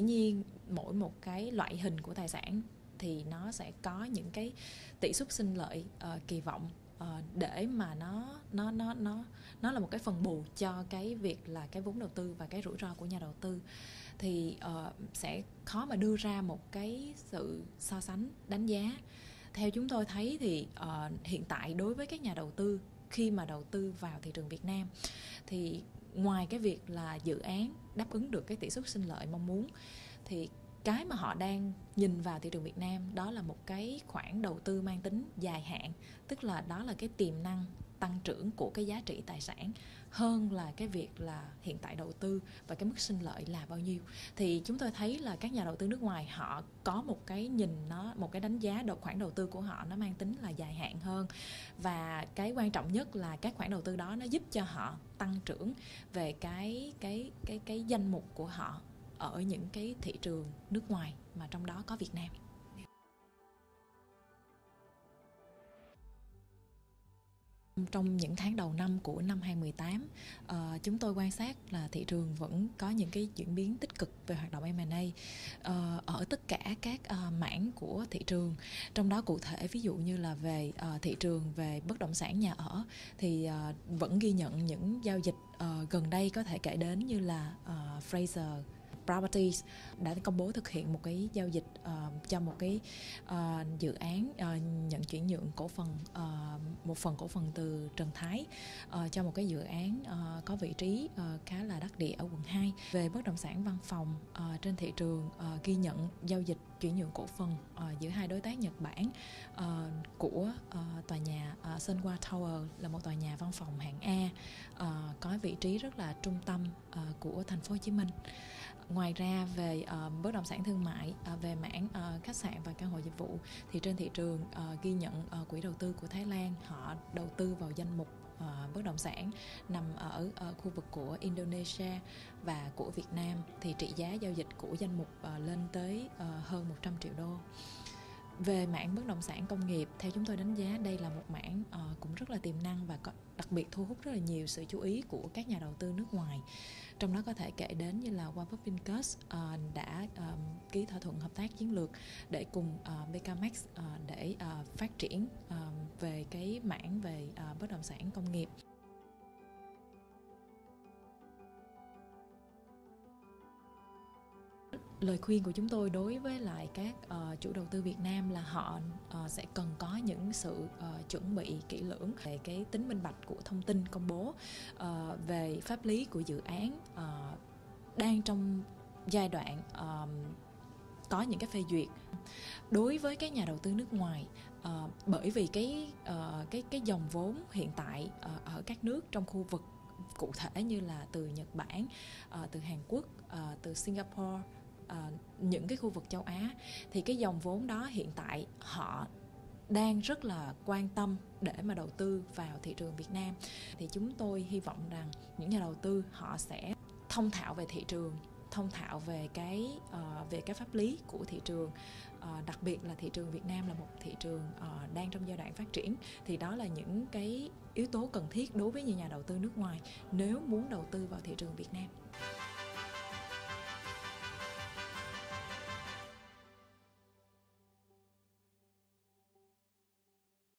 dĩ nhiên mỗi một cái loại hình của tài sản thì nó sẽ có những cái tỷ suất sinh lợi uh, kỳ vọng uh, để mà nó nó nó nó nó là một cái phần bù cho cái việc là cái vốn đầu tư và cái rủi ro của nhà đầu tư. Thì uh, sẽ khó mà đưa ra một cái sự so sánh đánh giá. Theo chúng tôi thấy thì uh, hiện tại đối với các nhà đầu tư khi mà đầu tư vào thị trường Việt Nam thì ngoài cái việc là dự án đáp ứng được cái tỷ suất sinh lợi mong muốn, thì cái mà họ đang nhìn vào thị trường Việt Nam đó là một cái khoản đầu tư mang tính dài hạn, tức là đó là cái tiềm năng tăng trưởng của cái giá trị tài sản hơn là cái việc là hiện tại đầu tư và cái mức sinh lợi là bao nhiêu thì chúng tôi thấy là các nhà đầu tư nước ngoài họ có một cái nhìn nó, một cái đánh giá đầu, khoản đầu tư của họ nó mang tính là dài hạn hơn và cái quan trọng nhất là các khoản đầu tư đó nó giúp cho họ tăng trưởng về cái cái cái cái danh mục của họ ở những cái thị trường nước ngoài mà trong đó có Việt Nam. Trong những tháng đầu năm của năm 2018, uh, ờ, chúng tôi quan sát là thị trường vẫn có những cái chuyển biến tích cực về hoạt động M&A uh, ờ, ở tất cả các uh, mảng của thị trường. Trong đó cụ thể ví dụ như là về uh, thị trường về bất động sản nhà ở thì uh, vẫn ghi nhận những giao dịch uh, gần đây có thể kể đến như là uh, Fraser Properties đã công bố thực hiện một cái giao dịch uh, cho một cái uh, dự án uh, nhận chuyển nhượng cổ phần uh, một phần cổ phần từ Trần Thái uh, cho một cái dự án uh, có vị trí uh, khá là đắc địa ở quận 2 về bất động sản văn phòng uh, trên thị trường uh, ghi nhận giao dịch chuyển nhượng cổ phần uh, giữa hai đối tác Nhật Bản uh, của uh, tòa nhà uh, Sunwa Tower là một tòa nhà văn phòng hạng A uh, có vị trí rất là trung tâm uh, của thành phố Hồ Chí Minh ngoài ra về uh, bất động sản thương mại uh, về mảng uh, khách sạn và căn hộ dịch vụ thì trên thị trường uh, ghi nhận uh, quỹ đầu tư của Thái Lan họ đầu tư vào danh mục uh, bất động sản nằm ở uh, khu vực của Indonesia và của Việt Nam thì trị giá giao dịch của danh mục uh, lên tới uh, hơn 100 triệu đô về mảng bất động sản công nghiệp theo chúng tôi đánh giá đây là một mảng uh, cũng rất là tiềm năng và có đặc biệt thu hút rất là nhiều sự chú ý của các nhà đầu tư nước ngoài. Trong đó có thể kể đến như là Warburg Pincus uh, đã um, ký thỏa thuận hợp tác chiến lược để cùng uh, BKMX uh, để uh, phát triển uh, về cái mảng về uh, bất động sản công nghiệp. Lời khuyên của chúng tôi đối với lại các uh, chủ đầu tư Việt Nam là họ uh, sẽ cần có những sự uh, chuẩn bị kỹ lưỡng về cái tính minh bạch của thông tin công bố uh, về pháp lý của dự án uh, đang trong giai đoạn uh, có những cái phê duyệt. Đối với các nhà đầu tư nước ngoài uh, bởi vì cái uh, cái cái dòng vốn hiện tại uh, ở các nước trong khu vực cụ thể như là từ Nhật Bản, uh, từ Hàn Quốc, uh, từ Singapore uh, những cái khu vực châu Á thì cái dòng vốn đó hiện tại họ đang rất là quan tâm để mà đầu tư vào thị trường Việt Nam thì chúng tôi hy vọng rằng những nhà đầu tư họ sẽ thông thạo về thị trường thông thạo về cái uh, về cái pháp lý của thị trường uh, đặc biệt là thị trường Việt Nam là một thị trường uh, đang trong giai đoạn phát triển thì đó là những cái yếu tố cần thiết đối với những nhà đầu tư nước ngoài nếu muốn đầu tư vào thị trường Việt Nam.